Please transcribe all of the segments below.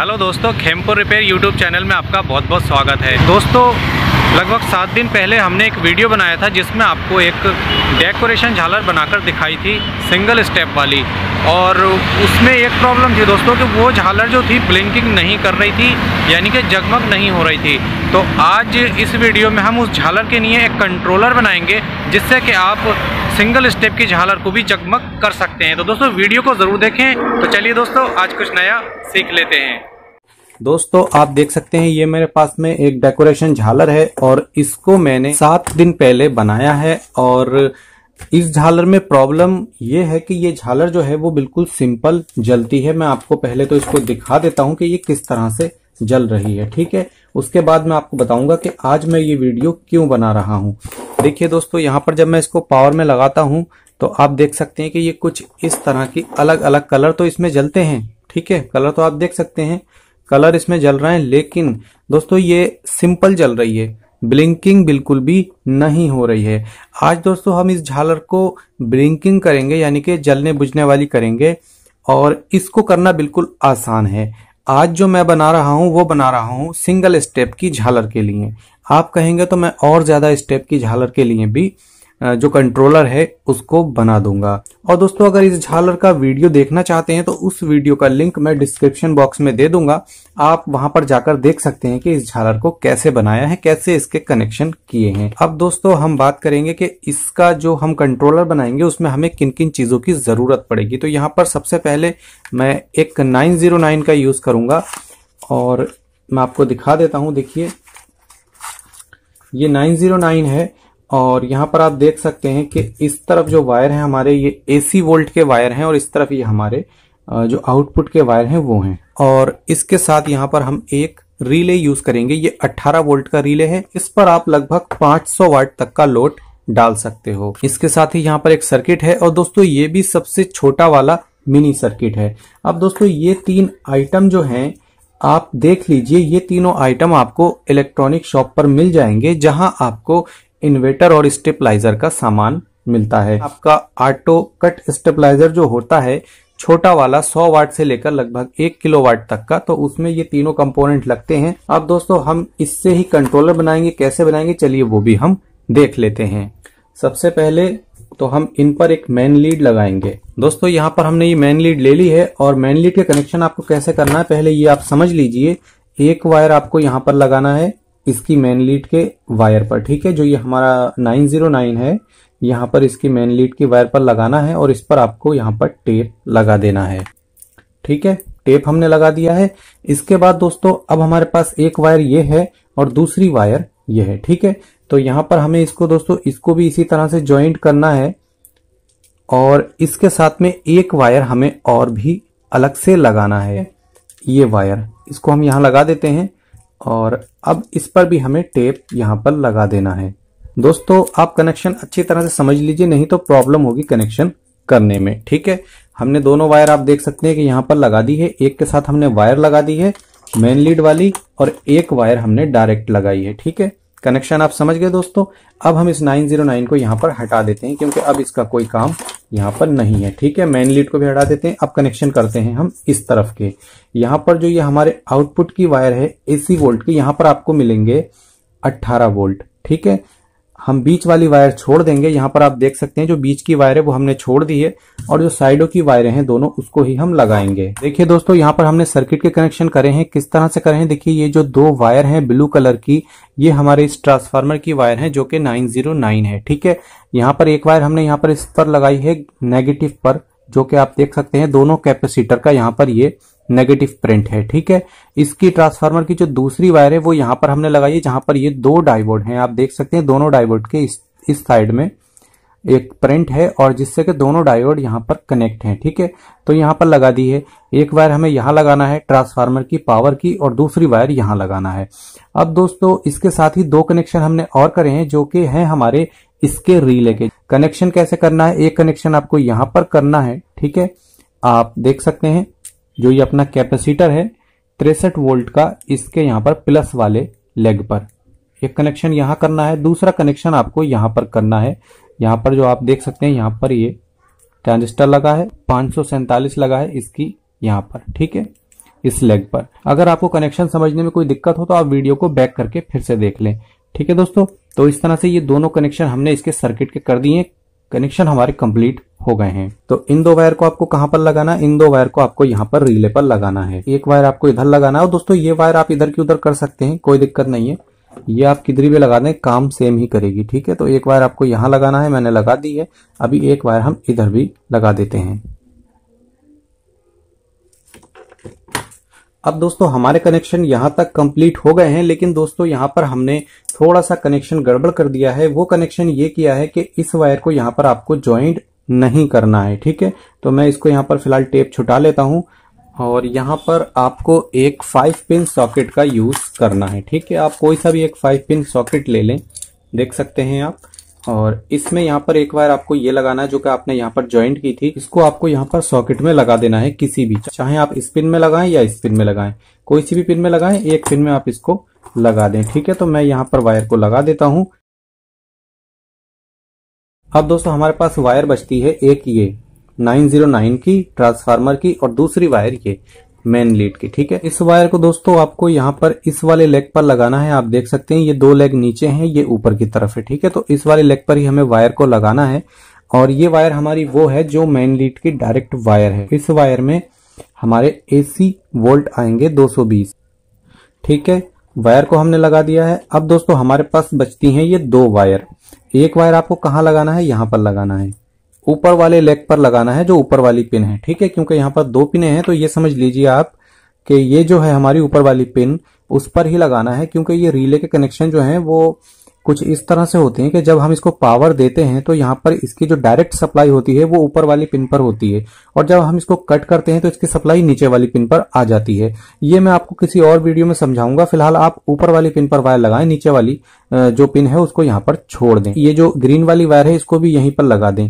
Hello दोस्तों, Khempur repair YouTube channel में आपका बहुत बहुत स्वागत है। दोस्तों, लगभग सात दिन पहले हमने एक वीडियो बनाया था जिसमें आपको एक डेकोरेशन झालर बनाकर दिखाई थी, सिंगल स्टेप वाली। और उसमें एक प्रॉब्लम थी दोस्तों कि वो झालर जो थी, ब्लिंकिंग नहीं कर रही थी, यानी कि जगमग नहीं हो रही थी। तो आज इस वीडियो में हम उस झालर के लिए एक कंट्रोलर बनाएँगे, जिससे कि आप सिंगल स्टेप की झालर को भी जगमग कर सकते हैं। तो दोस्तों, वीडियो को ज़रूर देखें। तो चलिए दोस्तों, आज कुछ नया सीख लेते हैं। दोस्तों, आप देख सकते हैं, ये मेरे पास में एक डेकोरेशन झालर है और इसको मैंने सात दिन पहले बनाया है और इस झालर में प्रॉब्लम ये है कि ये झालर जो है वो बिल्कुल सिंपल जलती है। मैं आपको पहले तो इसको दिखा देता हूँ कि ये किस तरह से जल रही है, ठीक है? उसके बाद मैं आपको बताऊँगा कि आज मैं ये वीडियो क्यों बना रहा हूँ। देखिए दोस्तों, यहाँ पर जब मैं इसको पावर में लगाता हूँ तो आप देख सकते हैं कि ये कुछ इस तरह की अलग अलग कलर तो इसमें जलते हैं, ठीक है? कलर तो आप देख सकते हैं कलर इसमें जल रहे हैं, लेकिन दोस्तों ये सिंपल जल रही है। ब्लिंकिंग बिल्कुल भी नहीं हो रही है। आज दोस्तों हम इस झालर को ब्लिंकिंग करेंगे, यानी कि जलने बुझने वाली करेंगे, और इसको करना बिल्कुल आसान है। आज जो मैं बना रहा हूँ, वो बना रहा हूँ सिंगल स्टेप की झालर के लिए। आप कहेंगे तो मैं और ज़्यादा स्टेप की झालर के लिए भी जो कंट्रोलर है, उसको बना दूँगा। और दोस्तों, अगर इस झालर का वीडियो देखना चाहते हैं तो उस वीडियो का लिंक मैं डिस्क्रिप्शन बॉक्स में दे दूँगा। आप वहाँ पर जाकर देख सकते हैं कि इस झालर को कैसे बनाया है, कैसे इसके कनेक्शन किए हैं। अब दोस्तों, हम बात करेंगे कि इसका जो हम कंट्रोलर बनाएँगे, उसमें हमें किन किन चीज़ों की ज़रूरत पड़ेगी। तो यहाँ पर सबसे पहले मैं एक नाइन का यूज़ करूँगा। और मैं आपको दिखा देता हूँ, देखिए। ये 909 है। और यहाँ पर आप देख सकते हैं कि इस तरफ़ जो वायर है हमारे, ये एसी वोल्ट के वायर हैं और इस तरफ़ ये हमारे जो आउटपुट के वायर हैं वो हैं। और इसके साथ यहाँ पर हम एक रिले यूज़ करेंगे। ये 18 वोल्ट का रिले है। इस पर आप लगभग 500 वाट तक का लोड डाल सकते हो। इसके साथ ही यहाँ पर एक सर्किट है और दोस्तों ये भी सबसे छोटा वाला मिनी सर्किट है। अब दोस्तों ये तीन आइटम जो हैं, आप देख लीजिए, ये तीनों आइटम आपको इलेक्ट्रॉनिक शॉप पर मिल जाएँगे, जहाँ आपको इन्वेटर और स्टेपलाइजर का सामान मिलता है। आपका ऑटो कट स्टेपलाइजर जो होता है, छोटा वाला 100 वाट से लेकर लगभग एक किलो वाट तक का तो उसमें ये तीनों कंपोनेंट लगते हैं। अब दोस्तों, हम इससे ही कंट्रोलर बनाएँगे, कैसे बनाएँगे, चलिए वो भी हम देख लेते हैं। सबसे पहले तो हम इन पर एक मेन लीड लगाएँगे। दोस्तों, यहाँ पर हमने ये मेन लीड ले ली है, और मेन लीड के कनेक्शन आपको कैसे करना है, पहले ये आप समझ लीजिए। एक वायर आपको यहाँ पर लगाना है इसकी मेन लीड के वायर पर, ठीक है? जो ये हमारा 909 है, यहाँ पर इसकी मेन लीड की वायर पर लगाना है और इस पर आपको यहाँ पर टेप लगा देना है। ठीक है? टेप हमने लगा दिया है। इसके बाद दोस्तों, अब हमारे पास एक वायर ये है और दूसरी वायर ये है, ठीक है? तो यहाँ पर हमें इसको दोस्तों, इसको भी इसी तरह से ज्वाइंट करना है और इसके साथ में एक वायर हमें और भी अलग से लगाना है। ये वायर इसको हम यहाँ लगा देते हैं। और अब इस पर भी हमें टेप यहाँ पर लगा देना है। दोस्तों, आप कनेक्शन अच्छी तरह से समझ लीजिए, नहीं तो प्रॉब्लम होगी कनेक्शन करने में, ठीक है? हमने दोनों वायर आप देख सकते हैं कि यहाँ पर लगा दी है। एक के साथ हमने वायर लगा दी है मेन लीड वाली, और एक वायर हमने डायरेक्ट लगाई है, ठीक है? कनेक्शन आप समझ गए दोस्तों? अब हम इस 909 को यहाँ पर हटा देते हैं, क्योंकि अब इसका कोई काम यहाँ पर नहीं है। ठीक है मेन लीड को भी हटा देते हैं। अब कनेक्शन करते हैं हम इस तरफ़ के। यहाँ पर जो ये हमारे आउटपुट की वायर है एसी वोल्ट की, यहाँ पर आपको मिलेंगे 18 वोल्ट ठीक है? हम बीच वाली वायर छोड़ देंगे। यहाँ पर आप देख सकते हैं जो बीच की वायर है, वो हमने छोड़ दी है और जो साइडों की वायरें हैं, दोनों उसको ही हम लगाएँगे। देखिए दोस्तों, यहाँ पर हमने सर्किट के कनेक्शन करे हैं। किस तरह से करे हैं? देखिए, ये जो दो वायर हैं, ब्लू कलर की, ये हमारे इस ट्रांसफार्मर की वायर है, जो कि 909 है। ठीक है? यहाँ पर एक वायर हमने यहाँ पर इस पर लगाई है, नेगेटिव पर, जो कि आप देख सकते हैं, दोनों कैपेसिटर का यहाँ पर ये नेगेटिव प्रिंट है ठीक है? इसकी ट्रांसफार्मर की जो दूसरी वायर है वो यहाँ पर हमने लगाई है जहाँ पर ये दो डाइवोड हैं। आप देख सकते हैं दोनों डाइवोड के इस, इस साइड में एक प्रिंट है और जिससे कि दोनों डायोड यहाँ पर कनेक्ट हैं ठीक है? तो यहाँ पर लगा दी है। एक वायर हमें यहाँ लगाना है ट्रांसफार्मर की पावर की और दूसरी वायर यहाँ लगाना है। अब दोस्तों इसके साथ ही दो कनेक्शन हमने और करे हैं जो कि हैं हमारे इसके रिले के। कनेक्शन कैसे करना है? एक कनेक्शन आपको यहाँ पर करना है ठीक है? आप देख सकते हैं। जो ये अपना कैपेसिटर है, तिरसठ वोल्ट का इसके यहाँ पर प्लस वाले लेग पर। एक कनेक्शन यहाँ करना है, दूसरा कनेक्शन आपको यहाँ पर करना है। यहाँ पर जो आप देख सकते हैं, यहाँ पर ये ट्रांजिस्टर लगा है, पाँच लगा है इसकी यहाँ पर, ठीक है? इस लेग पर। अगर आपको कनेक्शन समझने में कोई दिक्कत हो तो आप वीडियो को बैक करके फिर से देख लें। ठीक है दोस्तों? तो इस तरह से ये दोनों कनेक्शन हमने इसके सर्किट के कर दिए कनेक्शन हमारे कंप्लीट हो गए हैं। तो इन दो वायर को आपको कहाँ पर लगाना इन दो वायर को आपको यहाँ पर रिले पर लगाना है। एक वायर आपको इधर लगाना है और दोस्तों, ये वायर आप इधर की उधर कर सकते हैं, कोई दिक्कत नहीं है। ये आप किधर भी लगा दें, काम सेम ही करेगी, ठीक है? तो एक वायर आपको यहाँ लगाना है, मैंने लगा दी है। अभी एक वायर हम इधर भी लगा देते हैं। अब दोस्तों, हमारे कनेक्शन यहाँ तक कंप्लीट हो गए हैं, लेकिन दोस्तों, यहाँ पर हमने थोड़ा सा कनेक्शन गड़बड़ कर दिया है। वो कनेक्शन ये किया है कि इस वायर को यहाँ पर आपको ज्वाइंट नहीं करना है, ठीक है? तो मैं इसको यहाँ पर फ़िलहाल टेप छुटा लेता हूँ और यहाँ पर आपको एक फाइव पिन सॉकेट का यूज़ करना है, ठीक है? आप कोई सा भी एक फाइव पिन सॉकेट ले लें, देख सकते हैं आप। और इसमें यहाँ पर एक बार आपको ये लगाना है, जो कि आपने यहाँ पर ज्वाइंट की थी, इसको आपको यहाँ पर सॉकेट में लगा देना है किसी भी चाहे आप इस पिन में लगाएँ या इस पिन में लगाएँ। कोई सी भी पिन में लगाएँ, एक पिन में आप इसको लगा दें, ठीक है? तो मैं यहाँ पर वायर को लगा देता हूँ। अब दोस्तों हमारे पास वायर बचती है एक ये 909 की, ट्रांसफार्मर की और दूसरी वायर ये मेन लीड की, ठीक है? इस वायर को दोस्तों आपको यहाँ पर इस वाले लेग पर लगाना है। आप देख सकते हैं ये दो लेग नीचे हैं, ये ऊपर की तरफ़ है, ठीक है? तो इस वाले लेग पर ही हमें वायर को लगाना है और ये वायर हमारी वो है जो मेन लीड की डायरेक्ट वायर है। इस वायर में हमारे एसी वोल्ट आएँगे 220 ठीक है? वायर को हमने लगा दिया है। अब दोस्तों हमारे पास बचती हैं ये दो वायर। एक वायर आपको कहाँ लगाना है? यहाँ पर लगाना है। ऊपर वाले लेग पर लगाना है, जो ऊपर वाली पिन है, ठीक है? क्योंकि यहाँ पर दो पिने हैं तो ये समझ लीजिए आप कि ये जो है हमारी ऊपर वाली पिन, उस पर ही लगाना है, क्योंकि ये रिले के कनेक्शन जो है, वो कुछ इस तरह से होती हैं कि जब हम इसको पावर देते हैं तो यहाँ पर इसकी जो डायरेक्ट सप्लाई होती है, वो ऊपर वाली पिन पर होती है। और जब हम इसको कट करते हैं तो इसकी सप्लाई नीचे वाली पिन पर आ जाती है। ये मैं आपको किसी और वीडियो में समझाऊँगा। फ़िलहाल आप ऊपर वाली पिन पर वायर लगाएँ, नीचे वाली जो पिन है, उसको यहाँ पर छोड़ दें। ये जो ग्रीन वाली वायर है, इसको भी यहीं पर लगा दें।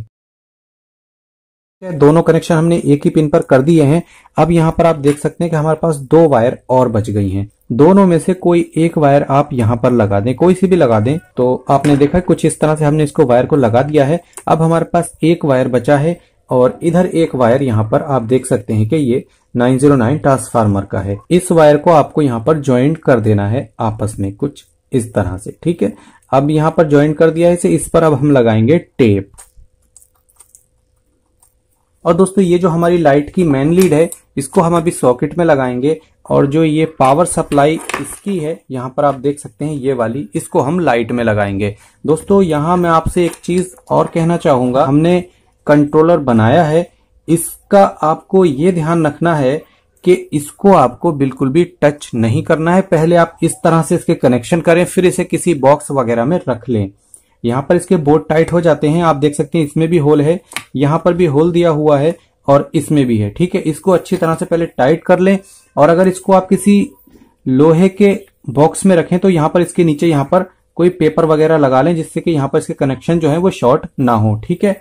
दोनों कनेक्शन हमने एक ही पिन पर कर दिए हैं। अब यहाँ पर आप देख सकते हैं कि हमारे पास दो वायर और बच गई हैं। दोनों में से कोई एक वायर आप यहाँ पर लगा दें, कोई सी भी लगा दें। तो आपने देखा कुछ इस तरह से हमने इसको वायर को लगा दिया है। अब हमारे पास एक वायर बचा है और इधर एक वायर यहाँ पर आप देख सकते हैं कि ये 909 ट्रांसफार्मर का है। इस वायर को आपको यहाँ पर ज्वाइंट कर देना है आपस में कुछ इस तरह से, ठीक है? अब यहाँ पर ज्वाइंट कर दिया है इसे, इस पर अब हम लगाएँगे टेप। और दोस्तों, ये जो हमारी लाइट की मेन लीड है, इसको हम अभी सॉकेट में लगाएँगे और जो ये पावर सप्लाई इसकी है, यहाँ पर आप देख सकते हैं, ये वाली, इसको हम लाइट में लगाएँगे। दोस्तों, यहाँ मैं आपसे एक चीज़ और कहना चाहूँगा। हमने कंट्रोलर बनाया है, इसका आपको ये ध्यान रखना है कि इसको आपको बिल्कुल भी टच नहीं करना है। पहले आप इस तरह से इसके कनेक्शन करें, फिर इसे किसी बॉक्स वगैरह में रख लें। यहाँ पर इसके बोर्ड टाइट हो जाते हैं। आप देख सकते हैं, इसमें भी होल है। यहाँ पर भी होल दिया हुआ है और इसमें भी है, ठीक है? इसको अच्छी तरह से पहले टाइट कर लें और अगर इसको आप किसी लोहे के बॉक्स में रखें तो यहाँ पर इसके नीचे यहाँ पर कोई पेपर वगैरह लगा लें जिससे कि यहाँ पर इसके कनेक्शन जो है वो शॉर्ट ना हो, ठीक है?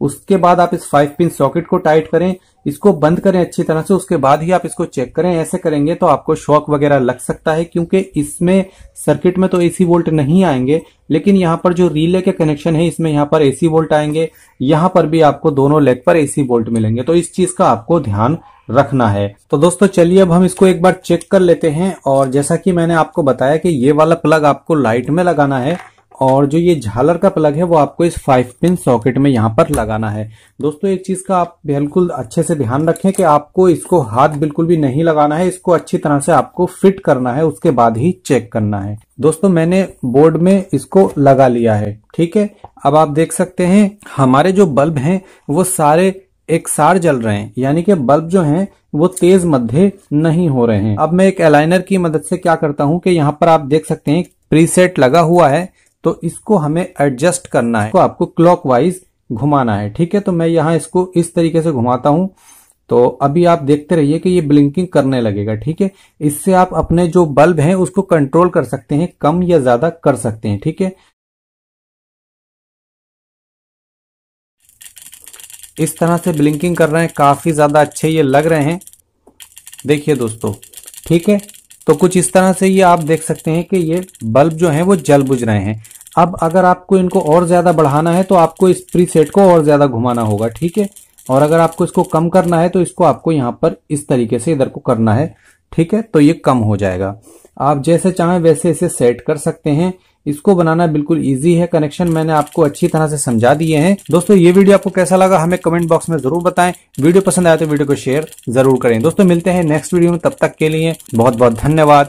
उसके बाद आप इस फाइव पिन सॉकेट को टाइट करें, इसको बंद करें अच्छी तरह से, उसके बाद ही आप इसको चेक करें, ऐसे करेंगे तो आपको शॉक वगैरह लग सकता है, क्योंकि इसमें सर्किट में तो एसी वोल्ट नहीं आएँगे, लेकिन यहाँ पर जो रिले के कनेक्शन है, इसमें यहाँ पर एसी वोल्ट आएँगे, यहाँ पर भी आपको दोनों लेग पर एसी वोल्ट मिलेंगे तो इस चीज़ का आपको ध्यान रखना है। तो दोस्तों, चलिए अब हम इसको एक बार चेक कर लेते हैं, और जैसा कि मैंने आपको बताया कि ये वाला प्लग आपको लाइट में लगाना है और जो ये झालर का प्लग है, वो आपको इस फाइव पिन सॉकेट में यहाँ पर लगाना है। दोस्तों, एक चीज़ का आप बिल्कुल अच्छे से ध्यान रखें कि आपको इसको हाथ बिल्कुल भी नहीं लगाना है, इसको अच्छी तरह से आपको फिट करना है, उसके बाद ही चेक करना है। दोस्तों, मैंने बोर्ड में इसको लगा लिया है, ठीक है? अब आप देख सकते हैं, हमारे जो बल्ब हैं, वो सारे एक सार जल रहे हैं, यानी कि बल्ब जो हैं, वो तेज मध्य नहीं हो रहे हैं। अब मैं एक अलाइनर की मदद से क्या करता हूँ कि यहाँ पर आप देख सकते हैं प्रीसेट लगा हुआ है तो इसको हमें एडजस्ट करना है। तो आपको क्लॉकवाइज घुमाना है, ठीक है? तो मैं यहाँ इसको इस तरीके से घुमाता हूँ। तो अभी आप देखते रहिए कि ये ब्लिंकिंग करने लगेगा, ठीक है? इससे आप अपने जो बल्ब हैं, उसको कंट्रोल कर सकते हैं, कम या ज़्यादा कर सकते हैं, ठीक है? इस तरह से ब्लिंकिंग कर रहे हैं, काफ़ी ज़्यादा अच्छे ये लग रहे हैं। देखिए दोस्तों, ठीक है? तो कुछ इस तरह से ये आप देख सकते हैं कि ये बल्ब जो है वो जल बुझ रहे हैं। अब अगर आपको इनको और ज़्यादा बढ़ाना है तो आपको इस प्री सेट को और ज़्यादा घुमाना होगा, ठीक है? और अगर आपको इसको कम करना है तो इसको आपको यहाँ पर इस तरीके से इधर को करना है, ठीक है? तो ये कम हो जाएगा। आप जैसे चाहें वैसे इसे सेट कर सकते हैं। इसको बनाना बिल्कुल इजी है। कनेक्शन मैंने आपको अच्छी तरह से समझा दिए हैं। दोस्तों, ये वीडियो आपको कैसा लगा, हमें कमेंट बॉक्स में ज़रूर बताएँ। वीडियो पसंद आया तो वीडियो को शेयर ज़रूर करें। दोस्तों, मिलते हैं नेक्स्ट वीडियो में। तब तक के लिए बहुत बहुत धन्यवाद।